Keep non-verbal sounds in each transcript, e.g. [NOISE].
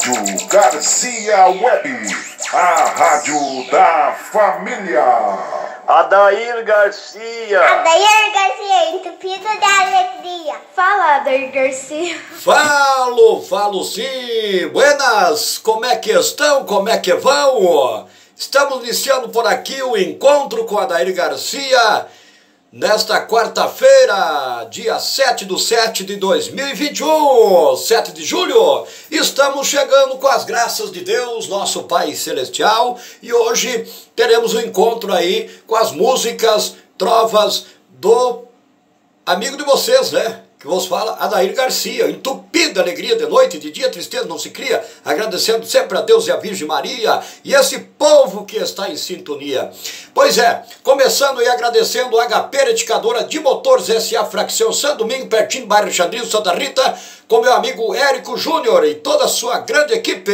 Rádio Garcia Web, a rádio da família. Adair Garcia. Adair Garcia, entupido de alegria. Fala, Adair Garcia. Falo, falo sim. Buenas, como é que estão? Como é que vão? Estamos iniciando por aqui o encontro com Adair Garcia Nesta quarta-feira, dia 7 do 7 de 2021, 7 de julho, estamos chegando com as graças de Deus, nosso Pai Celestial, e hoje teremos um encontro aí com as músicas, trovas do amigo de vocês, né? Que vos fala, Adair Garcia, entupido de alegria de noite e de dia, tristeza não se cria, agradecendo sempre a Deus e a Virgem Maria e esse povo que está em sintonia. Pois é, começando aí agradecendo a HP Edificadora de Motores SA Fracção São Domingo, pertinho do bairro Xandrinho, Santa Rita, com meu amigo Érico Júnior e toda a sua grande equipe.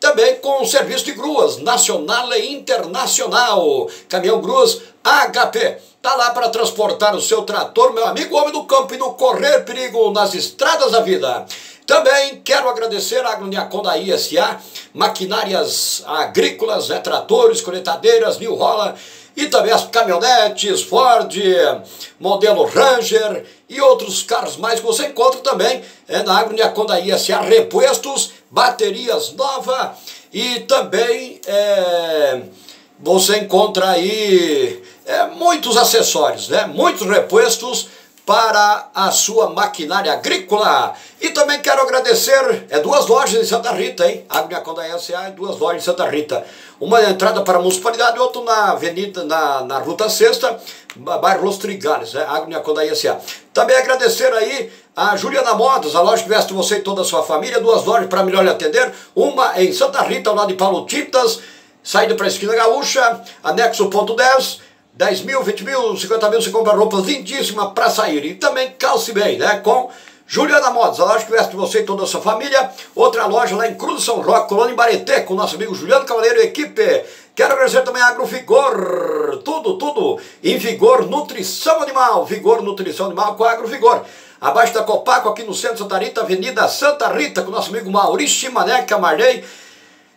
Também com o serviço de gruas nacional e internacional. Caminhão Gruas HP. Tá lá para transportar o seu trator, meu amigo homem do campo, e não correr perigo nas estradas da vida. Também quero agradecer a Agroniaconda ISA, maquinárias agrícolas, né, tratores, coletadeiras, New Holland, e também as caminhonetes Ford, modelo Ranger e outros carros mais que você encontra também é, na Agroniaconda ISA, repostos, baterias novas e também é, você encontra aí é, muitos acessórios, né? muitos repostos para a sua maquinária agrícola. E também quero agradecer, é duas lojas em Santa Rita, hein? Agriaconda S.A. e duas lojas em Santa Rita. Uma na entrada para a municipalidade e outra na avenida, na, na Ruta Sexta, bairro Los Trigales, né? Agriaconda S.A. Também agradecer aí a Juliana Modas, a loja que veste você e toda a sua família, duas lojas para melhor lhe atender, uma em Santa Rita, ao lado de Paulo Tintas, saída para a esquina gaúcha, anexo ponto 10, 10 mil, 20 mil, 50 mil, você compra roupas lindíssimas para sair. E também calce bem, né? Com Juliana Modas, a loja que veste você e toda a sua família. Outra loja lá em Cruz São Roque, Colônia em Bareté, com o nosso amigo Juliano Cavaleiro e equipe. Quero agradecer também a Agrovigor, tudo, tudo em Vigor Nutrição Animal, Vigor Nutrição Animal com Agrovigor. Abaixo da Copaco, aqui no centro de Santa Rita, Avenida Santa Rita, com o nosso amigo Maurício Chimané, Camarney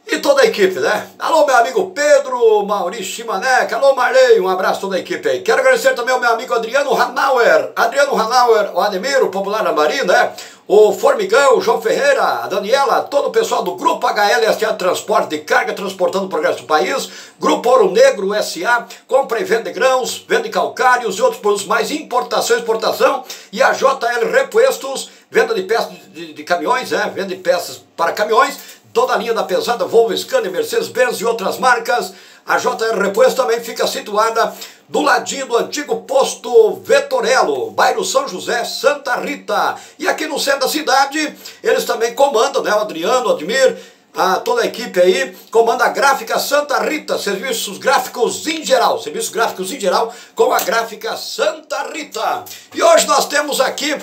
e toda a equipe, né? Alô, meu amigo Pedro, Maurício Chimaneca, alô, Marley, um abraço a toda a equipe aí. Quero agradecer também ao meu amigo Adriano Hanauer, Adriano Hanauer, o Ademiro, popular na Marina, né? O Formigão, o João Ferreira, a Daniela, todo o pessoal do Grupo HL Transporte de Carga, transportando o progresso do país, Grupo Ouro Negro SA, compra e vende grãos, vende calcários e outros produtos mais, importação e exportação, e a JL Repuestos, venda de peças de, de, de caminhões, né? vende peças para caminhões, toda a linha da pesada Volvo, Scania, Mercedes-Benz e outras marcas. A JR Reposto também fica situada do ladinho do antigo posto Vetorello, bairro São José, Santa Rita. E aqui no centro da cidade, eles também comandam, né, o Adriano, o Admir, a toda a equipe aí, comanda a Gráfica Santa Rita, serviços gráficos em geral, serviços gráficos em geral, com a Gráfica Santa Rita. E hoje nós temos aqui,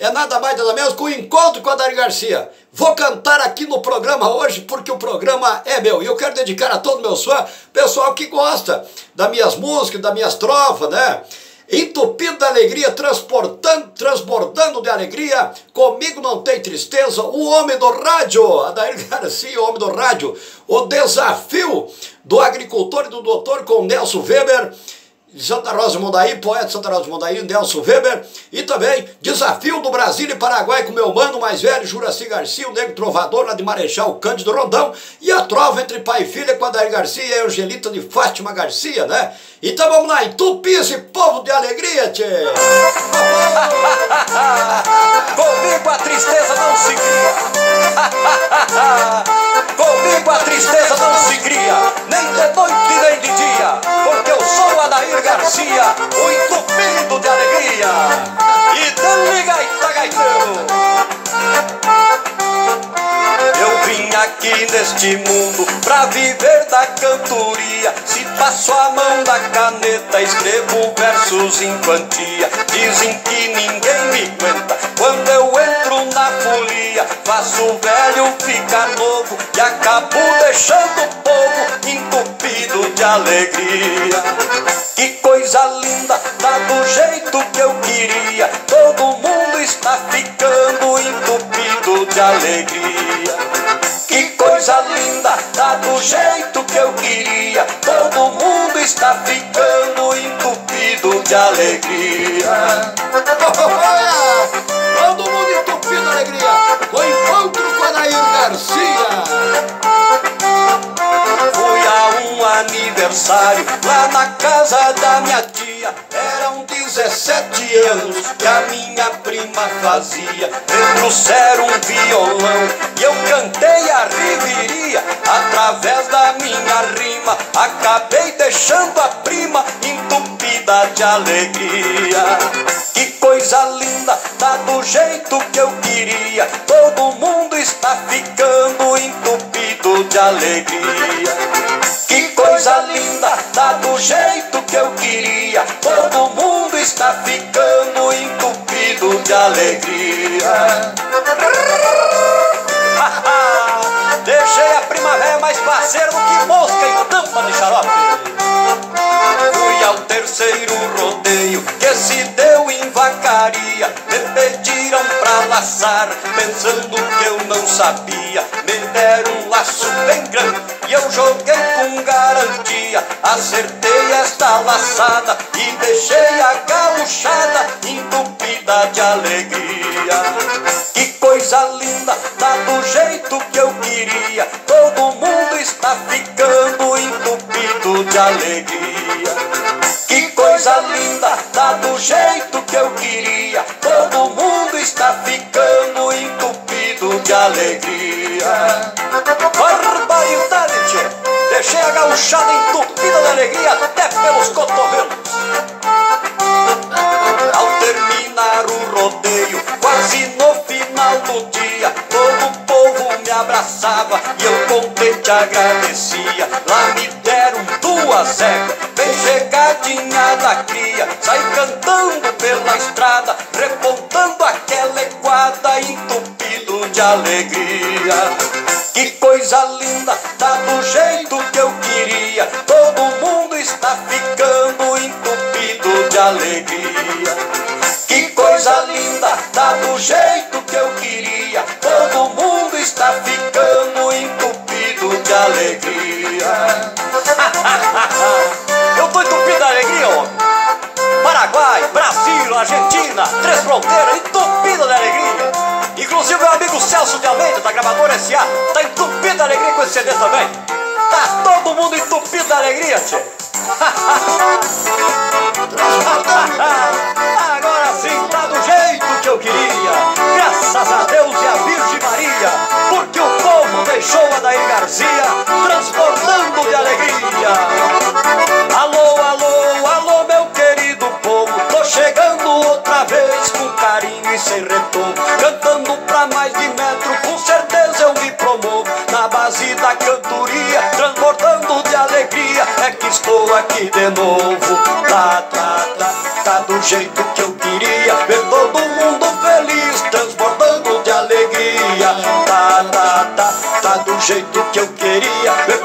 é nada mais nada menos que o encontro com a Dari Garcia. Vou cantar aqui no programa hoje porque o programa é meu. E eu quero dedicar a todos meus fãs, pessoal que gosta das minhas músicas, das minhas trovas, né? Entupido de alegria, transportando, transbordando de alegria, comigo não tem tristeza, o homem do rádio, Adair Garcia, o homem do rádio, o desafio do agricultor e do doutor com Nelson Weber, Santa Rosa de Mondaí, poeta Santa Rosa de Mondaí, Nelson Weber, e também Desafio do Brasil e Paraguai com meu mano mais velho, Juraci Garcia, o negro trovador lá de Marechal Cândido Rondão, e a trova entre pai e filha com a Daí Garcia e a Angelita de Fátima Garcia, né? Então vamos lá, entupir esse povo de alegria, tchê! [LAUGHS] Comigo a tristeza não se cria. [LAUGHS] Comigo a tristeza não se cria, nem de noite nem de dia, porque eu sou Adair Garcia, o entupido de alegria. E Eu vim aqui neste mundo pra viver da cantoria. Se passo a mão da caneta, escrevo versos em quantia. Dizem que ninguém me aguenta quando eu entro na folia. Faço o velho ficar novo e acabo deixando o povo entupido de alegria. Que coisa linda, tá do jeito que eu queria. Está ficando entupido de alegria. Que coisa linda, tá do jeito que eu queria. Todo mundo está ficando entupido de alegria. [LAUGHS] Todo mundo entupido de alegria. O encontro com Anair Garcia. Fui a um aniversário lá na casa da minha tia. Eram 17 anos que a minha prima fazia. Me trouxeram um violão e eu cantei a riveria. Através da minha rima, acabei deixando a prima entupida de alegria. Que coisa linda, tá do jeito que eu queria. Todo mundo está ficando entupido de alegria. Que coisa linda, tá do jeito que eu queria. Todo mundo está alegria. [LAUGHS] Deixei a primavera mais parceira do que mosca e tampa de xarope. Fui ao terceiro rodeio que se deu em vacaria. Me pediram pra laçar, pensando que eu não sabia. Deram um laço bem grande e eu joguei com garantia. Acertei esta laçada e deixei a gauchada entupida de alegria. Que coisa linda, tá do jeito que eu queria. Todo mundo está ficando entupido de alegria. Que coisa linda, tá do jeito que eu queria. Todo mundo está ficando entupido de alegria. Barbaridade, tchê. Deixei a gauchada entupida de alegria até pelos cotovelos. Ao terminar o rodeio, abraçava e eu contente agradecia. Lá me deram duas éguas, bem chegadinha da cria, saí cantando pela estrada, repontando aquela equada, entupido de alegria. Que coisa linda, tá do jeito que eu queria. Todo mundo está ficando entupido de alegria. Coisa linda, tá do jeito que eu queria. Todo mundo está ficando entupido de alegria. [LAUGHS] eu tô entupido de alegria, homem. Paraguai, Brasil, Argentina, Três Fronteiras, entupido de alegria. Inclusive meu amigo Celso de Almeida, da gravadora SA, tá entupido de alegria com esse CD também. Tá todo mundo entupido de alegria, tchê. [LAUGHS] e sem retorno, cantando pra mais de metro, com certeza eu me promovo na base da cantoria, transportando de alegria, é que estou aqui de novo. Tá, tá, tá, tá do jeito que eu queria, ver todo mundo feliz, transbordando de alegria. Tá, tá, tá, tá do jeito que eu queria, ver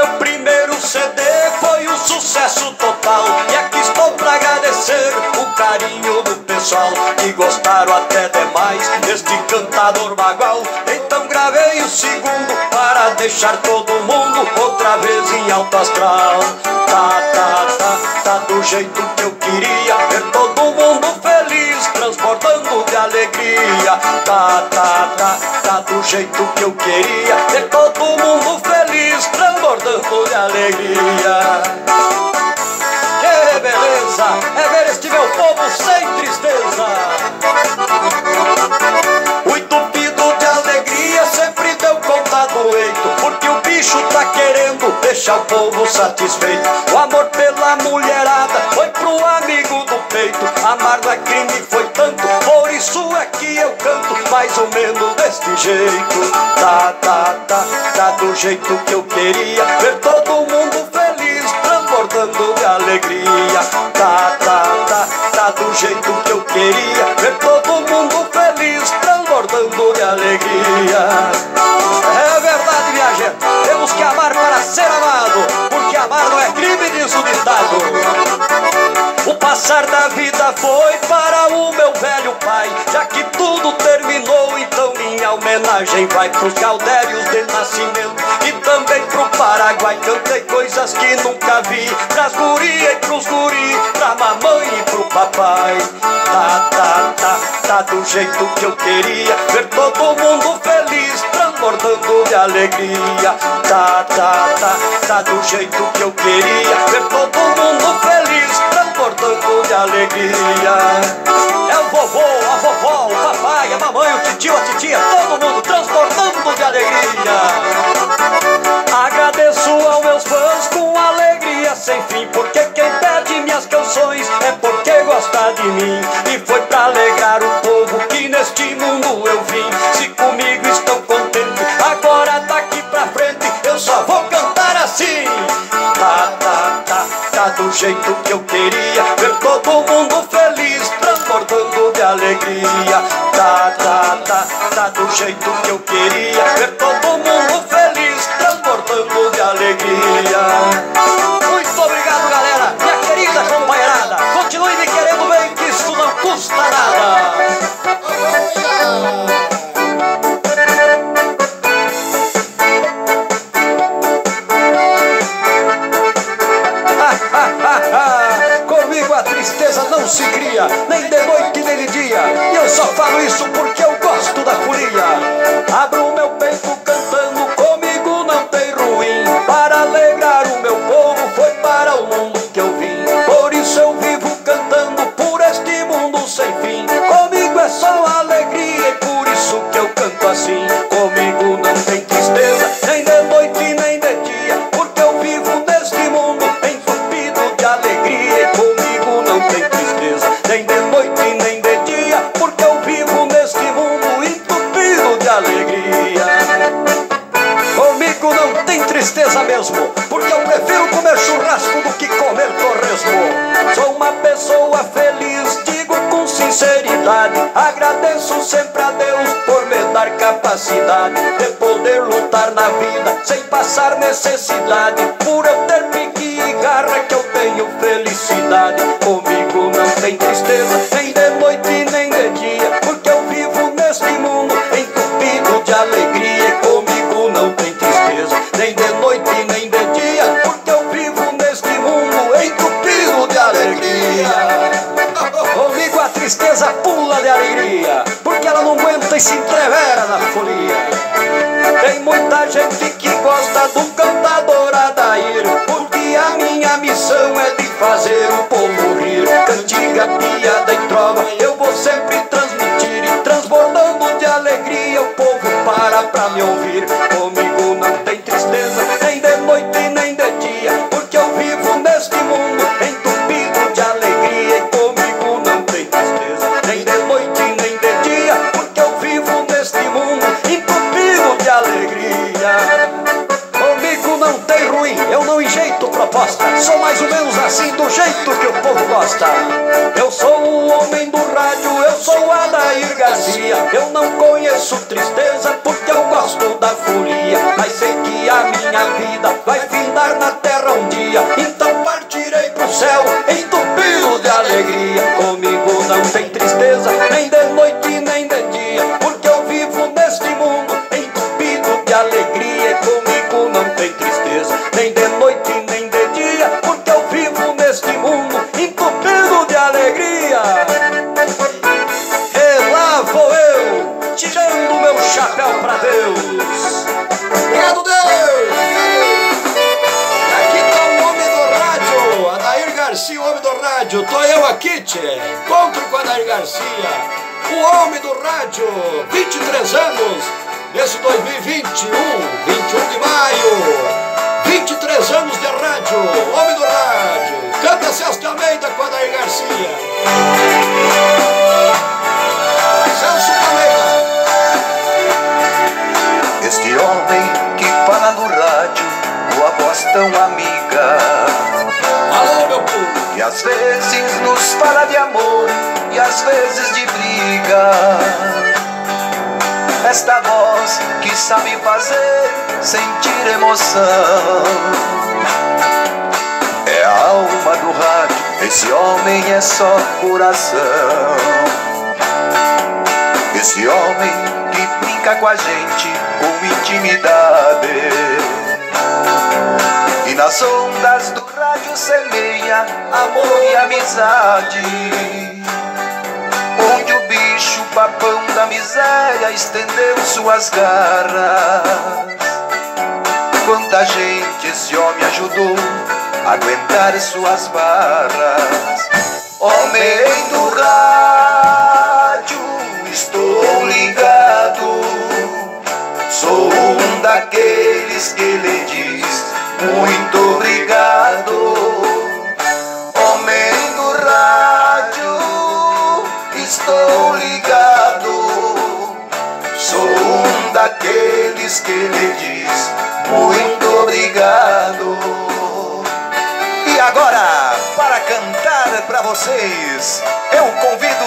meu primeiro CD foi um sucesso total. E aqui estou pra agradecer o carinho do pessoal Que gostaram até demais deste cantador bagual. Então gravei o segundo para deixar todo mundo outra vez em alto astral. Tá, tá, tá, tá do jeito que eu queria Ver todo mundo feliz, transportando de alegria. Tá, tá, tá, tá do jeito que eu queria. Ver todo mundo feliz, transbordando de alegria. Que beleza, é ver este meu povo sem tristeza. O entupido de alegria sempre deu conta do eito Porque o bicho tá querendo deixar o povo satisfeito. O amor pela mulherada foi pro amigo peito Amar não é crime, foi tanto. Por isso é que eu canto mais ou menos deste jeito. Tá, tá, tá, tá do jeito que eu queria. Ver todo mundo feliz, transbordando de alegria. Tá, tá, tá, tá do jeito que eu queria. Ver todo mundo feliz, transbordando de alegria. É verdade, minha gente, temos que amar para ser amado passar da vida foi para o meu velho pai. Já que tudo terminou, então minha homenagem vai pros caldérios de nascimento e também pro Paraguai. Cantei coisas que nunca vi, pras guri e pros guri, pra mamãe e pro papai. Tá, tá, tá, tá do jeito que eu queria, ver todo mundo feliz, transbordando de alegria. Tá, tá, tá, tá do jeito que eu queria, ver todo mundo feliz, transbordando de alegria. É o vovô, a vovó, o papai, a mamãe, o tio, a titia, todo mundo transbordando de alegria. Agradeço aos meus fãs com alegria sem fim, porque quem pede minhas canções é porque gosta de mim. E foi pra alegrar o povo que neste mundo eu vim. Se comigo estão contentes, agora daqui pra frente eu só vou cantar assim. Tá, tá, tá, tá do jeito que eu alegria. Tá, tá, tá, tá do jeito que eu vida sem passar necessidade. Por eu ter pique e garra que eu tenho felicidade. Comigo não tem tristeza, nem de noite nem de dia, porque eu vivo neste mundo entupido de alegria. E comigo não tem tristeza, nem de noite nem de dia, porque eu vivo neste mundo entupido de alegria. Tristeza pula de alegria, porque ela não aguenta e se entrevera na folia. Tem muita gente que gosta do cantador Adair, porque a minha missão é de fazer o povo rir. Cantiga, piada e trova, eu vou sempre gosta. Eu sou o homem do rádio, eu sou Adair Garcia. Eu não conheço tristeza porque eu gosto da folia. Mas sei que a minha vida vai findar na terra um dia. Então partirei pro céu entupido rádio. 23 anos, nesse 2021, 21 de maio. 23 anos de rádio, homem do rádio. Canta Celso de Almeida com Adair Garcia. Celso Almeida. Este homem que fala no rádio, tua voz tão amiga. Alô, meu povo. E às vezes nos fala de amor e às vezes de briga. Esta voz que sabe fazer sentir emoção. É a alma do rádio Esse homem é só coração. Esse homem que brinca com a gente com intimidade. E nas ondas do rádio semeia amor e amizade. Papão da miséria estendeu suas garras. Quanta gente esse homem ajudou a aguentar suas barras. Homem do rádio, estou ligado. Sou um daqueles que lhe diz muito obrigado. Para vocês, eu convido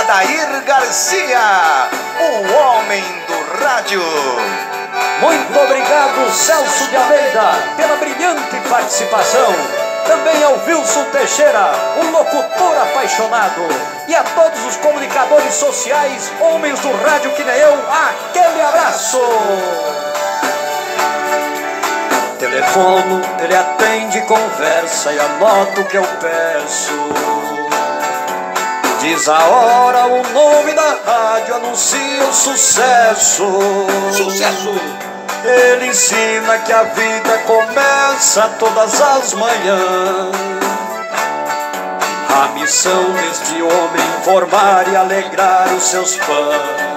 Adair Garcia, o homem do rádio. Muito obrigado, Celso de Almeida, pela brilhante participação. Também ao Wilson Teixeira, um locutor apaixonado. E a todos os comunicadores sociais, homens do rádio que nem eu, aquele abraço! Telefono, ele atende, conversa e anota o que eu peço. Diz a hora, o nome da rádio anuncia o sucesso. Sucesso! Ele ensina que a vida começa todas as manhãs. A missão deste homem informar e alegrar os seus fãs.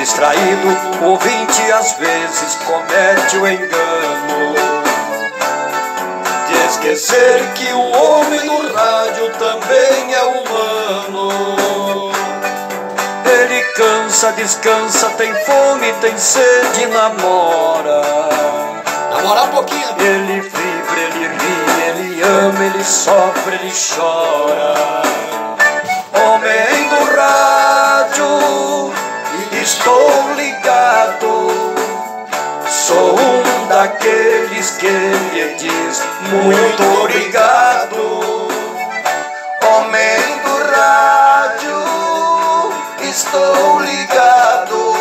Distraído, o ouvinte às vezes comete o engano de esquecer que o homem no rádio também é humano. Ele cansa, descansa, tem fome, tem sede, namora. Namorar um pouquinho. Ele vibra, ele ri, ele ama, ele sofre, ele chora. Homem do rádio, estou ligado. Sou um daqueles que lhe diz muito obrigado. Homem do rádio, estou ligado.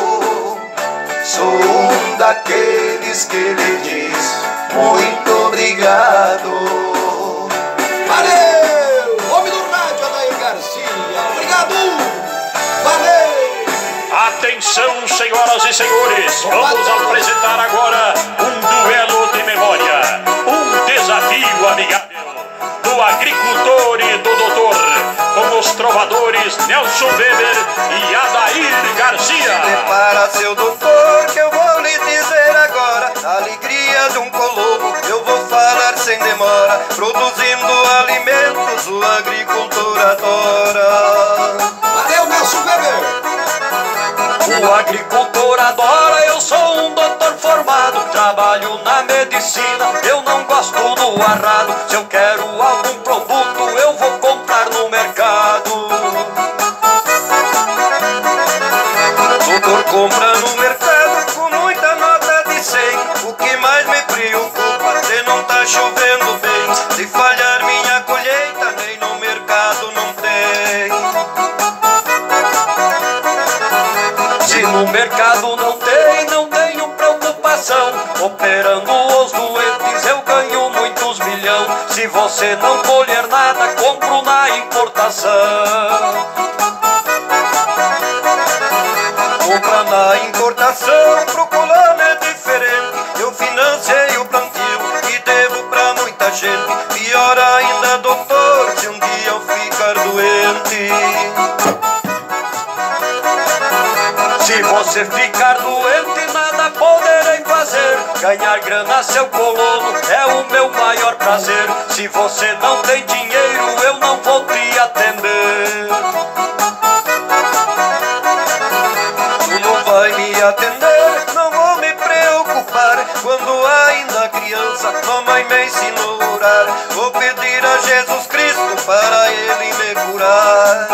Sou um daqueles que lhe diz muito obrigado. Atenção, senhoras e senhores, vamos apresentar agora um duelo de memória, um desafio amigável do agricultor e do doutor, com os trovadores Nelson Weber e Adair Garcia. Prepara seu doutor que eu vou lhe dizer agora a Alegria de um colono eu vou falar sem demora Produzindo alimentos o agricultor adora Valeu, Nelson Weber! O agricultor adora, eu sou um doutor formado. Trabalho na medicina, eu não gosto do arrado. Se eu quero algum produto, Operando os doentes, eu ganho muitos milhão. Se você não colher nada, compro na importação. Grana, seu colono, é o meu maior prazer. Se você não tem dinheiro, eu não vou te atender. Tu não vai me atender, não vou me preocupar Quando ainda criança, mamãe me ensinou a orar Vou pedir a Jesus Cristo para Ele me curar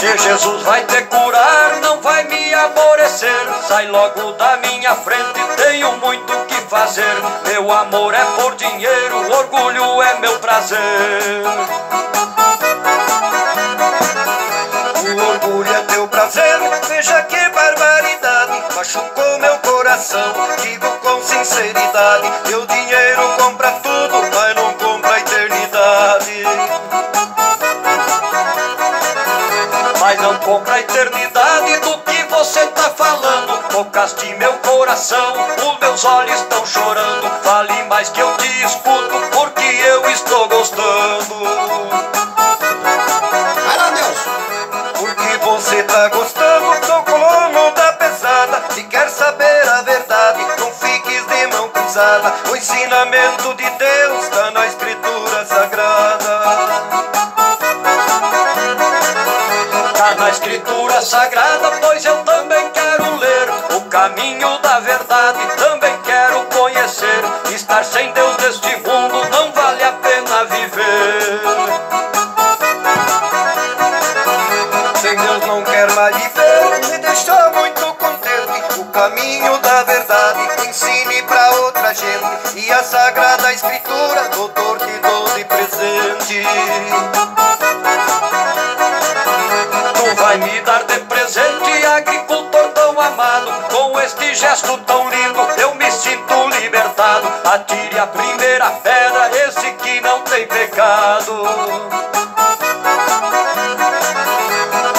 Que Jesus vai te curar, não vai me aborrecer. Sai logo da minha frente. Tenho muito que fazer. Meu amor é por dinheiro, orgulho é meu prazer. O orgulho é teu prazer, veja que barbaridade. Machucou meu coração, digo com sinceridade. Meu dinheiro compra tudo, mas não compra a eternidade. Mas não compra a eternidade do falando. Tocaste meu coração, os meus olhos estão chorando. Fale mais que eu te escuto, porque eu estou gostando. Vai lá, Nelson. Porque você tá gostando, sou colono da pesada. Se quer saber a verdade, não fiques de mão cruzada. O ensinamento de Deus tá na escritura sagrada. Tá na escritura sagrada, pois eu caminho da verdade, também quero conhecer. Estar sem Deus neste mundo não vale a pena viver. Sem Deus não quer mais viver, me deixou muito contente. O caminho da verdade, ensine pra outra gente. E a sagrada escritura, Gesto tão lindo, eu me sinto libertado. Atire a primeira pedra, esse que não tem pecado.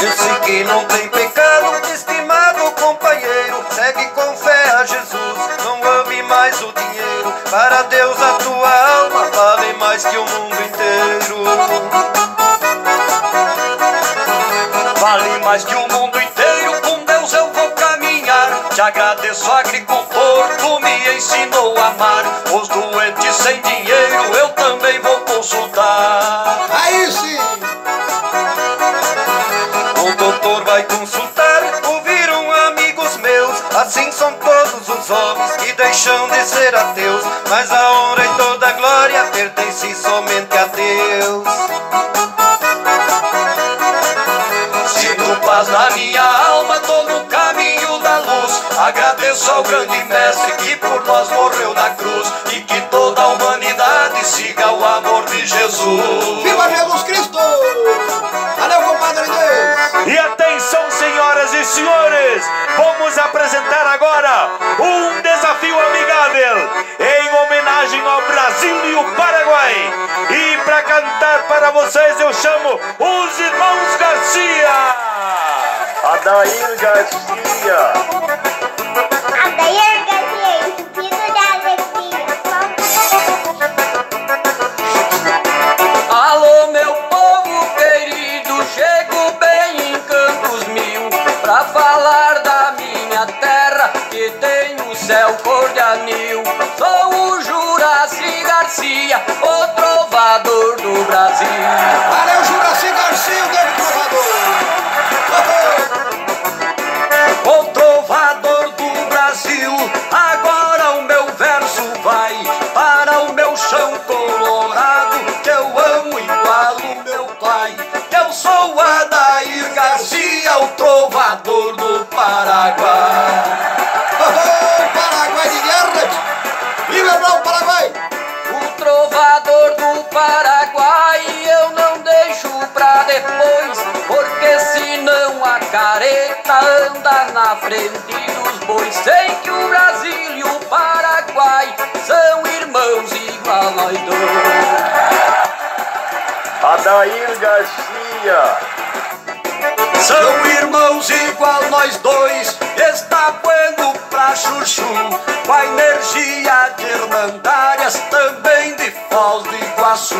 Esse que não tem pecado, estimado companheiro, segue com fé a Jesus, não ame mais o dinheiro. Para Deus a tua alma vale mais que o mundo inteiro. Agradeço, agricultor, tu me ensinou a amar. Os doentes sem dinheiro eu também vou consultar. Aí sim. O doutor vai consultar, ouviram amigos meus. Assim são todos os homens que deixam de ser ateus. Mas a honra e toda a glória pertence somente Agradeço ao grande mestre que por nós morreu na cruz. E que toda a humanidade siga o amor de Jesus. Viva Jesus Cristo! Valeu, compadre Deus! E atenção, senhoras e senhores, vamos apresentar agora um desafio amigável em homenagem ao Brasil e o Paraguai. E para cantar para vocês eu chamo os irmãos Garcia. Adair Garcia. O trovador do Brasil. Valeu, Juraci Garcia, o grande trovador! O trovador do Brasil, agora o meu verso vai para o meu chão colorado, que eu amo igual o meu pai. Que eu sou Adair Garcia, o trovador do Paraguai. Na frente dos bois. Sei que o Brasil e o Paraguai são irmãos igual nós dois. Adair Garcia. São irmãos igual nós dois, está bueno pra chuchu, com a energia de irmandárias, também de Foz do Iguaçu.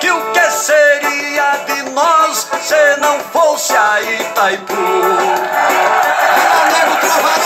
Que o que seria de nós se não fosse a Itaipu? Yeah.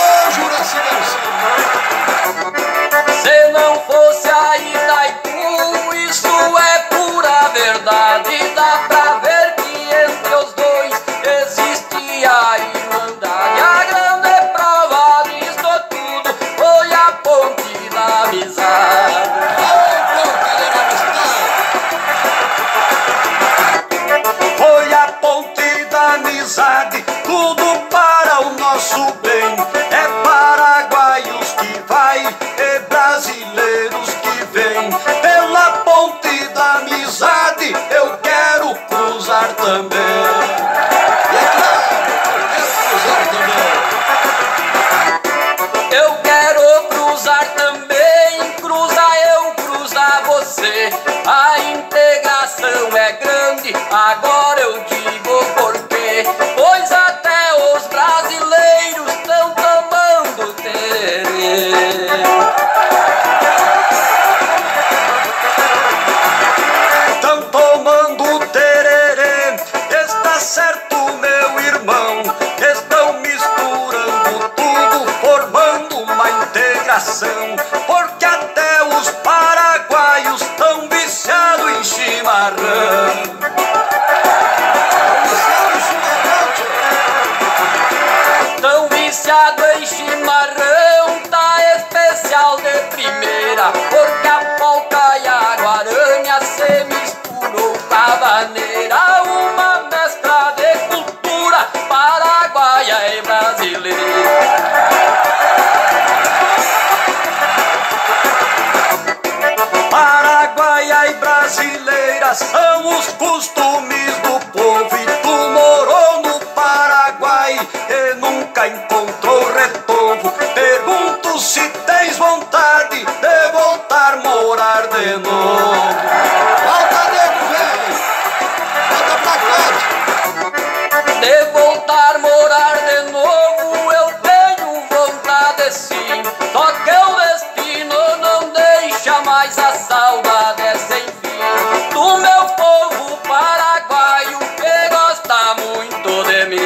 Mais a saudade é sem fim. Do meu povo paraguaio que gosta muito de mim.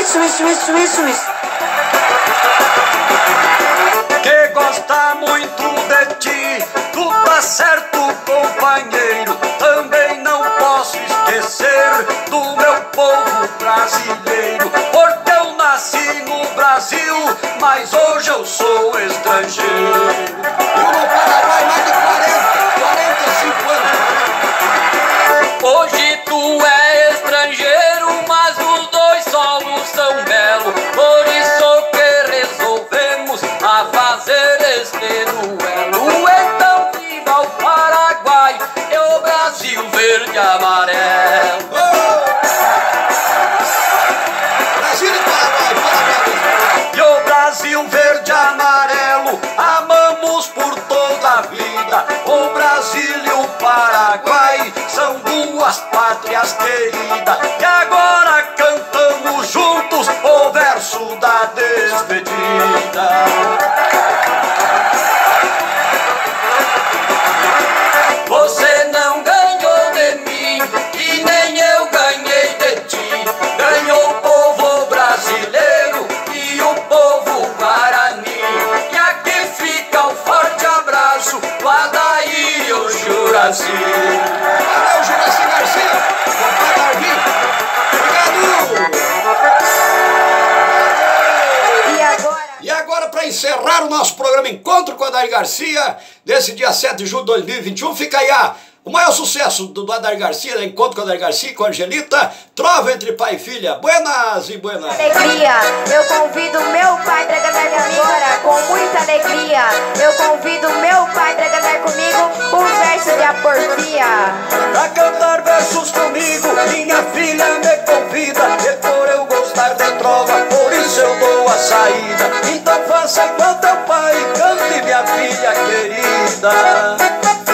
Isso, isso, isso, isso, isso. que gosta muito de ti. Tu tá certo, companheiro. Também não posso esquecer do meu povo brasileiro. Porque eu nasci no Brasil, mas hoje eu sou estrangeiro. Verde e amarelo. Brasil e Paraguai, Paraguai. E o Brasil verde e amarelo amamos por toda a vida. O Brasil e o Paraguai são duas pátrias queridas. E agora cantamos juntos o verso da despedida. Nosso programa Encontro com Adair Garcia, desse dia 7 de julho de 2021, fica aí a, maior sucesso do, do Adair Garcia, né? Encontro com Adair Garcia e com a Angelita, Trova entre pai e filha. Buenas e buenas. Alegria, eu convido meu pai pra cantar comigo agora com muita alegria. Eu convido meu pai pra cantar comigo um verso de aporfia. Pra cantar versos comigo, minha filha me convida. E por eu gostar de trova, por isso eu dou a saída. Então faça igual teu pai, cante minha filha querida.